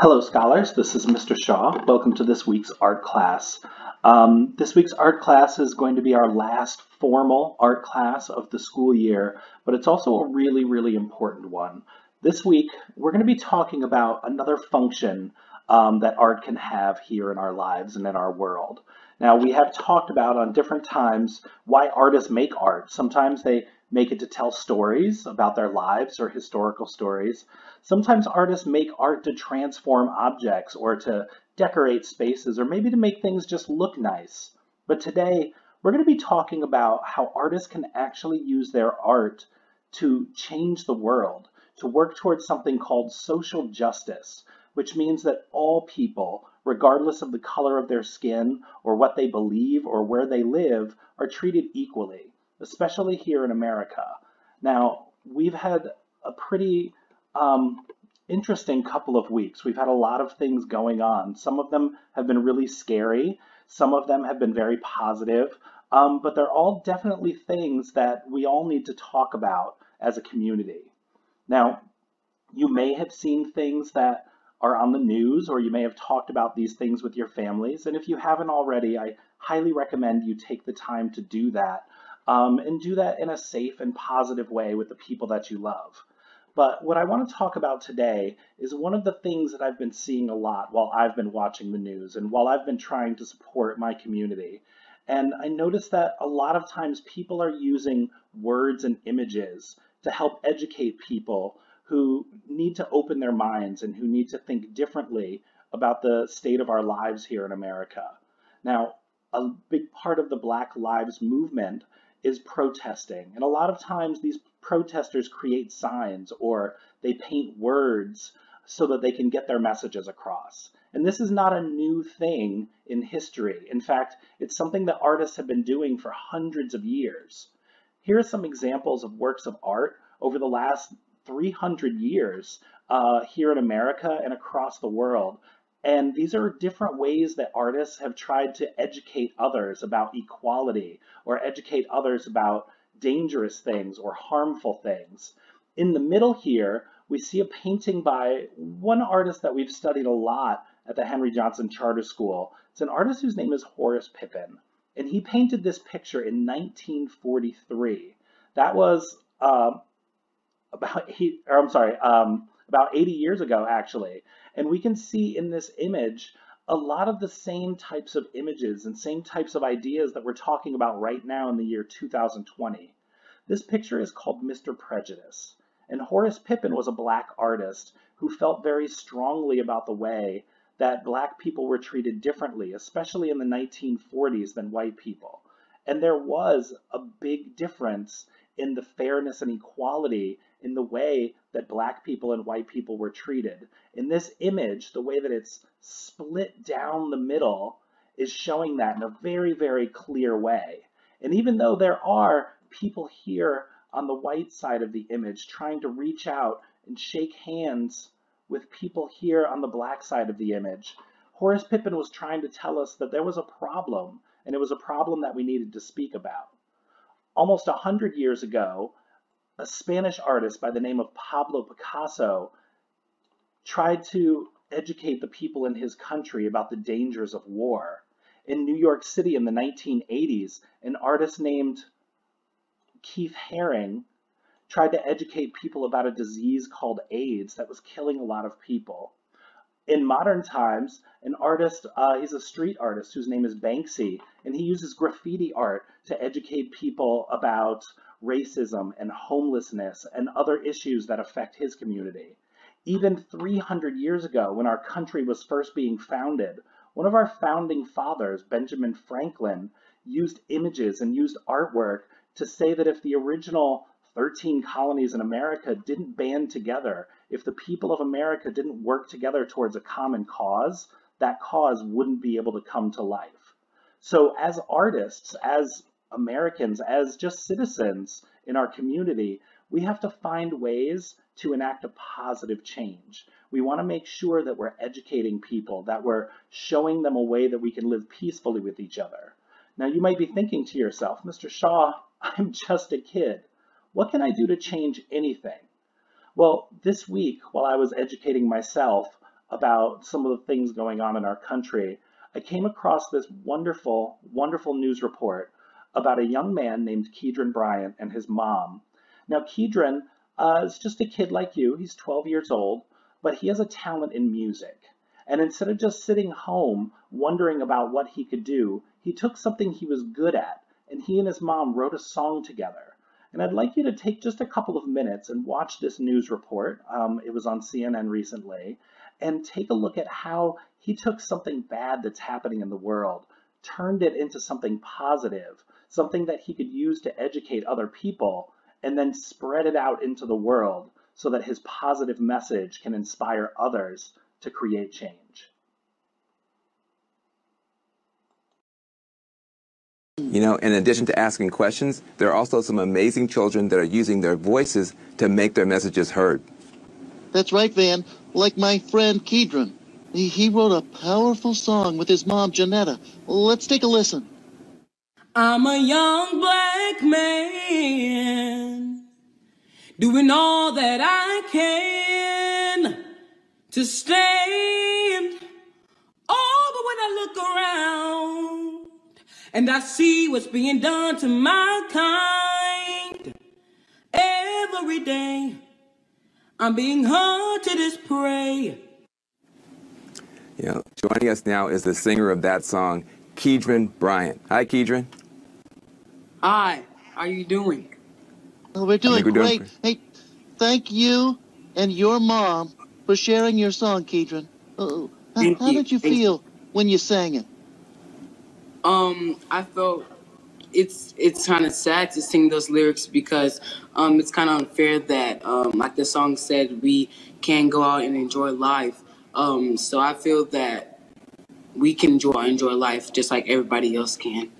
Hello, scholars. This is Mr. Shaw. Welcome to this week's art class. Um, this week's art class is going to be our last formal art class of the school year, but it's also a really, really important one. This week, we're going to be talking about another function um, that art can have here in our lives and in our world. Now, we have talked about on different times why artists make art. Sometimes they make it to tell stories about their lives or historical stories. Sometimes artists make art to transform objects or to decorate spaces or maybe to make things just look nice. But today, we're going to be talking about how artists can actually use their art to change the world, to work towards something called social justice, which means that all people, regardless of the color of their skin or what they believe or where they live, are treated equally especially here in America. Now, we've had a pretty um, interesting couple of weeks. We've had a lot of things going on. Some of them have been really scary, some of them have been very positive, um, but they're all definitely things that we all need to talk about as a community. Now, you may have seen things that are on the news, or you may have talked about these things with your families. And if you haven't already, I highly recommend you take the time to do that um, and do that in a safe and positive way with the people that you love. But what I want to talk about today is one of the things that I've been seeing a lot while I've been watching the news and while I've been trying to support my community. And I noticed that a lot of times people are using words and images to help educate people who need to open their minds and who need to think differently about the state of our lives here in America. Now, a big part of the Black Lives Movement is protesting. And a lot of times these protesters create signs or they paint words so that they can get their messages across. And this is not a new thing in history. In fact, it's something that artists have been doing for hundreds of years. Here are some examples of works of art over the last 300 years uh, here in America and across the world and these are different ways that artists have tried to educate others about equality or educate others about dangerous things or harmful things. In the middle here, we see a painting by one artist that we've studied a lot at the Henry Johnson Charter School. It's an artist whose name is Horace Pippin, and he painted this picture in 1943. That was uh, about he, or I'm sorry, um, about 80 years ago, actually. And we can see in this image a lot of the same types of images and same types of ideas that we're talking about right now in the year 2020. This picture is called Mr. Prejudice. And Horace Pippin was a black artist who felt very strongly about the way that black people were treated differently, especially in the 1940s than white people. And there was a big difference in the fairness and equality in the way that black people and white people were treated. In this image, the way that it's split down the middle is showing that in a very, very clear way. And even though there are people here on the white side of the image trying to reach out and shake hands with people here on the black side of the image, Horace Pippin was trying to tell us that there was a problem, and it was a problem that we needed to speak about. Almost a hundred years ago, a Spanish artist by the name of Pablo Picasso tried to educate the people in his country about the dangers of war. In New York City in the 1980s, an artist named Keith Haring tried to educate people about a disease called AIDS that was killing a lot of people. In modern times, an artist, uh, he's a street artist whose name is Banksy, and he uses graffiti art to educate people about racism, and homelessness, and other issues that affect his community. Even 300 years ago, when our country was first being founded, one of our founding fathers, Benjamin Franklin, used images and used artwork to say that if the original 13 colonies in America didn't band together, if the people of America didn't work together towards a common cause, that cause wouldn't be able to come to life. So as artists, as Americans, as just citizens in our community, we have to find ways to enact a positive change. We want to make sure that we're educating people, that we're showing them a way that we can live peacefully with each other. Now, you might be thinking to yourself, Mr. Shaw, I'm just a kid. What can I do to change anything? Well, this week, while I was educating myself, about some of the things going on in our country, I came across this wonderful, wonderful news report about a young man named Keedron Bryant and his mom. Now, Keedron uh, is just a kid like you. He's 12 years old, but he has a talent in music. And instead of just sitting home wondering about what he could do, he took something he was good at and he and his mom wrote a song together. And I'd like you to take just a couple of minutes and watch this news report. Um, it was on CNN recently. And take a look at how he took something bad that's happening in the world, turned it into something positive, something that he could use to educate other people, and then spread it out into the world so that his positive message can inspire others to create change. You know, in addition to asking questions, there are also some amazing children that are using their voices to make their messages heard. That's right, Van. Like my friend Keedron. He, he wrote a powerful song with his mom, Janetta. Let's take a listen. I'm a young black man doing all that I can to stand. Oh, but when I look around and I see what's being done to my kind every day, I'm being hunted as prey. You know, joining us now is the singer of that song, Keedron Bryant. Hi, Keedron. Hi, how are you doing? Oh, we're doing we're doing great. great. Hey, thank you and your mom for sharing your song, Keedron. Uh, how, Thank how did you Thank you. feel when you sang it? Um, I felt it's it's kind of sad to sing those lyrics because um, it's kind of unfair that um, like the song said we can go out and enjoy life. Um, so I feel that we can enjoy enjoy life just like everybody else can.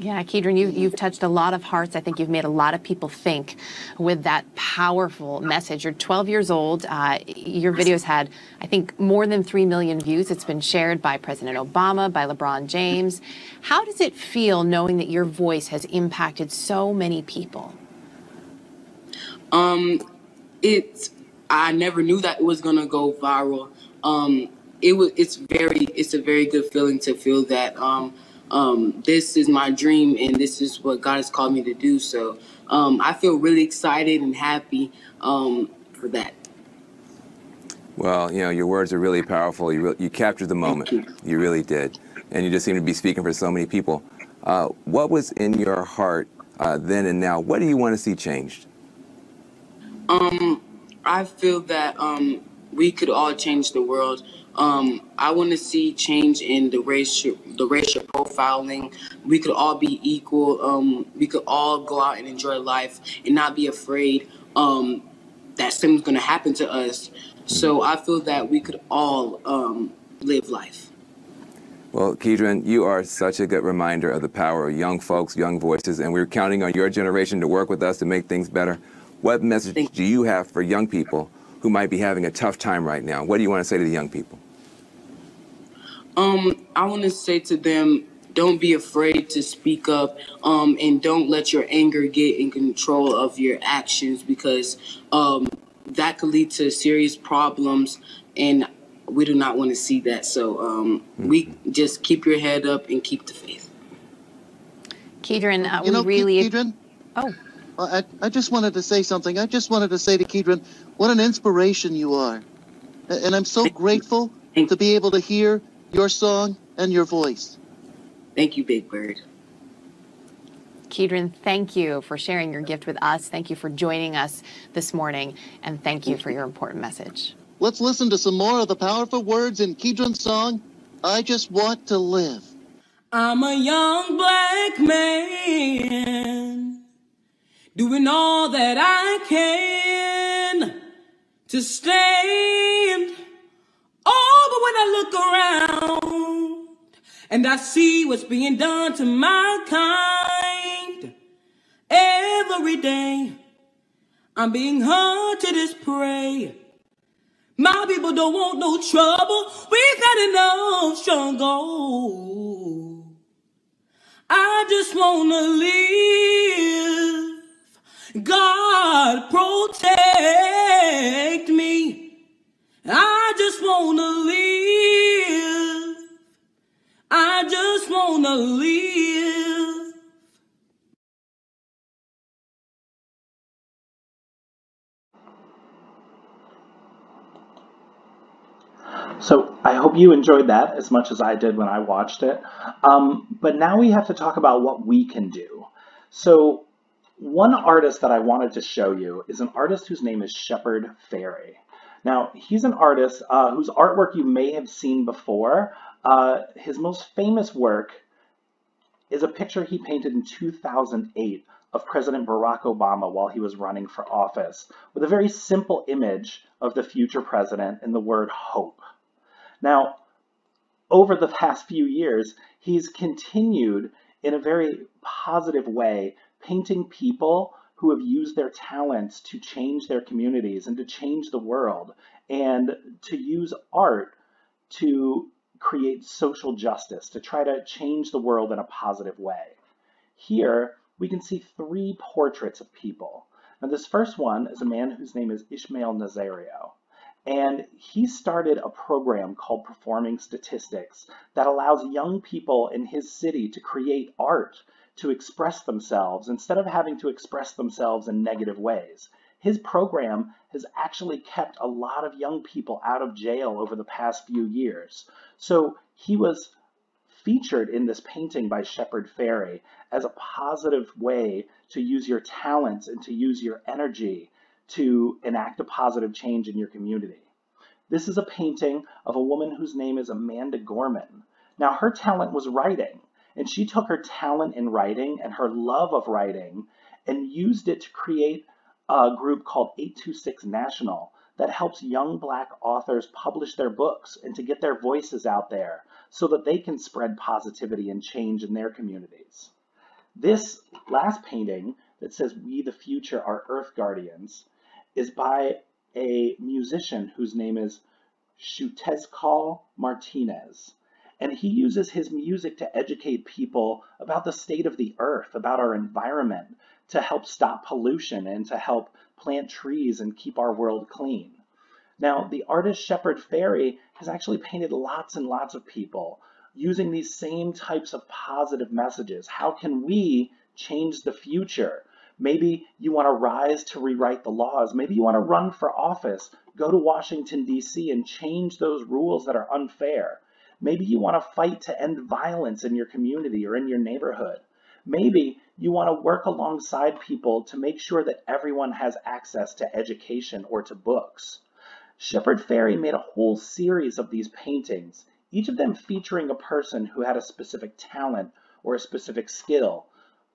Yeah, Keedron, you, you've touched a lot of hearts. I think you've made a lot of people think with that powerful message. You're 12 years old. Uh, your video's had, I think, more than 3 million views. It's been shared by President Obama, by LeBron James. How does it feel knowing that your voice has impacted so many people? Um, it's I never knew that it was gonna go viral. Um, it was it's very it's a very good feeling to feel that um, um, this is my dream and this is what God has called me to do. So um, I feel really excited and happy um, for that. Well, you know, your words are really powerful. You, re- you captured the moment. you. You really did. And you just seem to be speaking for so many people. Uh, what was in your heart uh, then and now? What do you want to see changed? Um, I feel that um, we could all change the world. Um, I want to see change in the racial the racial profiling. We could all be equal. Um, we could all go out and enjoy life and not be afraid um, that something's going to happen to us. So I feel that we could all um, live life. Well, Keedron, you are such a good reminder of the power of young folks, young voices, and we're counting on your generation to work with us to make things better. What message Thank do you have for young people who might be having a tough time right now? What do you want to say to the young people? Um, I want to say to them, don't be afraid to speak up, um, and don't let your anger get in control of your actions because um, that could lead to serious problems, and we do not want to see that. So um, we just keep your head up and keep the faith. Keedron, uh, You know, really. Keedron, Oh, I, I just wanted to say something. I just wanted to say to Keedron, what an inspiration you are. And I'm so Thank grateful Thank to be able to hear your song and your voice. Thank you, Big Bird. Keedron, thank you for sharing your gift with us. Thank you for joining us this morning. And thank you for your important message. Let's listen to some more of the powerful words in Keedron's song, I Just Want to Live. I'm a young black man doing all that I can to stand. Oh, but when I look around and I see what's being done to my kind every day, I'm being hunted as prey. My people don't want no trouble. We've had enough struggle. I just wanna live. God protect me. I just wanna I hope you enjoyed that as much as I did when I watched it. Um, but now we have to talk about what we can do. So one artist that I wanted to show you is an artist whose name is Shepard Fairey. Now, he's an artist uh, whose artwork you may have seen before. Uh, his most famous work is a picture he painted in 2008 of President Barack Obama while he was running for office, with a very simple image of the future president and the word hope. Now, over the past few years, he's continued in a very positive way, painting people who have used their talents to change their communities and to change the world, and to use art to create social justice, to try to change the world in a positive way. Here, we can see three portraits of people. Now, this first one is a man whose name is Ishmael Nazario. And he started a program called Performing Statistics that allows young people in his city to create art to express themselves instead of having to express themselves in negative ways. His program has actually kept a lot of young people out of jail over the past few years. So he was featured in this painting by Shepard Fairey as a positive way to use your talents and to use your energy to enact a positive change in your community. This is a painting of a woman whose name is Amanda Gorman. Now, her talent was writing, and she took her talent in writing and her love of writing and used it to create a group called 826 National that helps young black authors publish their books and to get their voices out there so that they can spread positivity and change in their communities. This last painting that says, We the Future are Earth Guardians, is by a musician whose name is Xiuhtezcatl Martinez. And he uses his music to educate people about the state of the earth, about our environment, to help stop pollution and to help plant trees and keep our world clean. Now, the artist Shepard Fairey has actually painted lots and lots of people using these same types of positive messages. How can we change the future? Maybe you want to rise to rewrite the laws. Maybe you want to run for office, go to Washington, D.C., and change those rules that are unfair. Maybe you want to fight to end violence in your community or in your neighborhood. Maybe you want to work alongside people to make sure that everyone has access to education or to books. Shepard Fairey made a whole series of these paintings, each of them featuring a person who had a specific talent or a specific skill.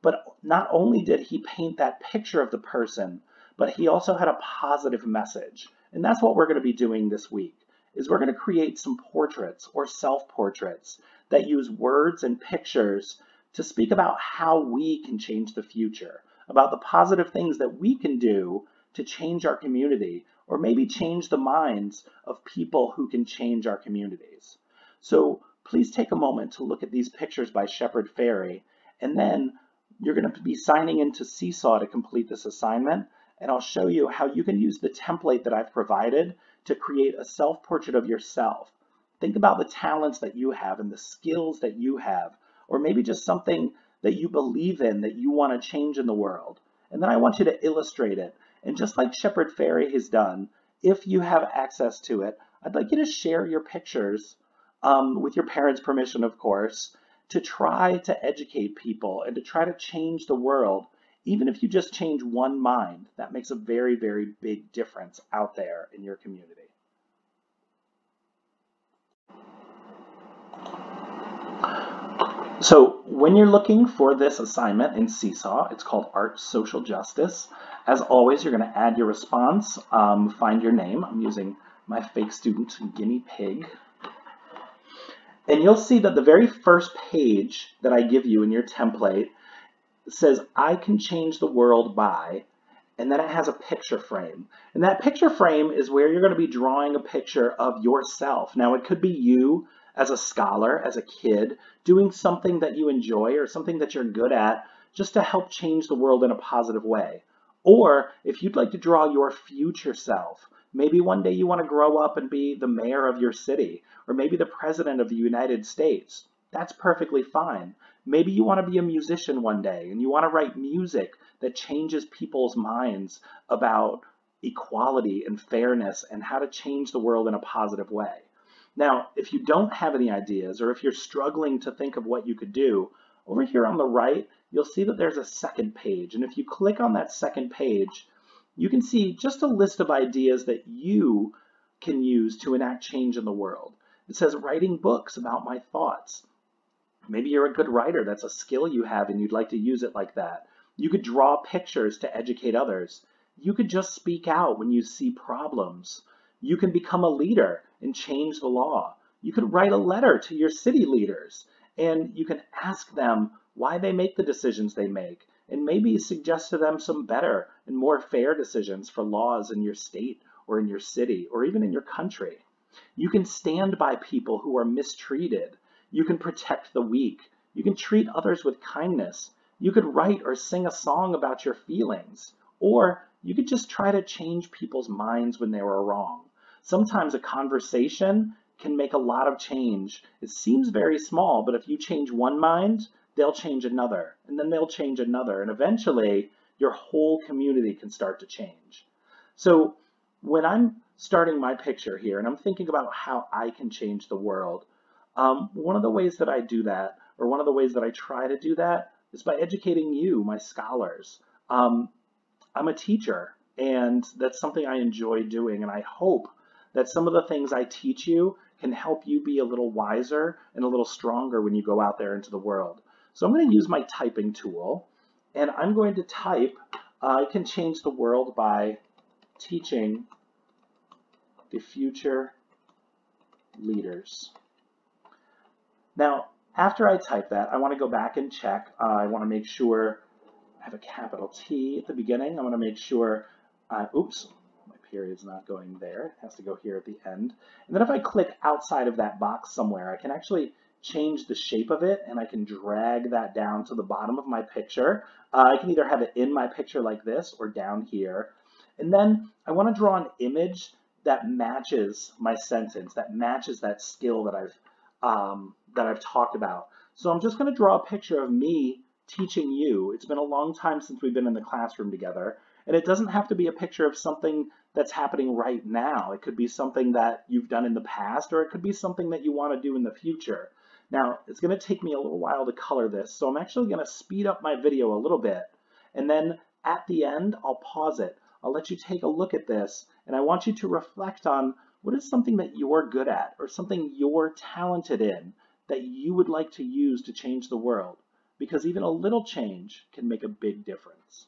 But not only did he paint that picture of the person, but he also had a positive message. And that's what we're going to be doing this week, is we're going to create some portraits or self-portraits that use words and pictures to speak about how we can change the future, about the positive things that we can do to change our community, or maybe change the minds of people who can change our communities. So please take a moment to look at these pictures by Shepard Fairey, and then you're going to be signing into Seesaw to complete this assignment, and I'll show you how you can use the template that I've provided to create a self-portrait of yourself. Think about the talents that you have and the skills that you have, or maybe just something that you believe in that you want to change in the world. And then I want you to illustrate it. And just like Shepard Fairey has done, if you have access to it, I'd like you to share your pictures um, with your parents' permission, of course, to try to educate people and to try to change the world. Even if you just change one mind, that makes a very, very big difference out there in your community. So when you're looking for this assignment in Seesaw, it's called Art Social Justice. As always, you're going to add your response, um, find your name. I'm using my fake student, Guinea Pig. And you'll see that the very first page that I give you in your template says, I can change the world by, and then it has a picture frame. And that picture frame is where you're going to be drawing a picture of yourself. Now, it could be you as a scholar, as a kid, doing something that you enjoy or something that you're good at just to help change the world in a positive way. Or if you'd like to draw your future self, Maybe one day you want to grow up and be the mayor of your city, or maybe the president of the United States. That's perfectly fine. Maybe you want to be a musician one day and you want to write music that changes people's minds about equality and fairness and how to change the world in a positive way. Now, if you don't have any ideas or if you're struggling to think of what you could do, over here on the right, you'll see that there's a second page. And if you click on that second page, you can see just a list of ideas that you can use to enact change in the world. It says writing books about my thoughts. Maybe you're a good writer, that's a skill you have and you'd like to use it like that. You could draw pictures to educate others. You could just speak out when you see problems. You can become a leader and change the law. You could write a letter to your city leaders and you can ask them why they make the decisions they make and maybe suggest to them some better and more fair decisions for laws in your state or in your city or even in your country. You can stand by people who are mistreated. You can protect the weak. You can treat others with kindness. You could write or sing a song about your feelings. Or you could just try to change people's minds when they were wrong. Sometimes a conversation can make a lot of change. It seems very small, but if you change one mind, they'll change another, and then they'll change another, and eventually your whole community can start to change. So when I'm starting my picture here and I'm thinking about how I can change the world, um, one of the ways that I do that, or one of the ways that I try to do that, is by educating you, my scholars. Um, I'm a teacher, and that's something I enjoy doing, and I hope that some of the things I teach you can help you be a little wiser and a little stronger when you go out there into the world. So I'm going to use my typing tool and I'm going to type, uh, I can change the world by teaching the future leaders. Now, after I type that, I want to go back and check. Uh, I want to make sure I have a capital T at the beginning. I want to make sure, uh, oops, my period's not going there. It has to go here at the end. And then if I click outside of that box somewhere, I can actually change the shape of it and I can drag that down to the bottom of my picture. Uh, I can either have it in my picture like this or down here. And then I want to draw an image that matches my sentence, that matches that skill that I've um, that I've talked about. So I'm just going to draw a picture of me teaching you. It's been a long time since we've been in the classroom together. And it doesn't have to be a picture of something that's happening right now. It could be something that you've done in the past, or it could be something that you want to do in the future. Now, it's going to take me a little while to color this, so I'm actually going to speed up my video a little bit, and then at the end, I'll pause it. I'll let you take a look at this, and I want you to reflect on what is something that you're good at, or something you're talented in, that you would like to use to change the world, because even a little change can make a big difference.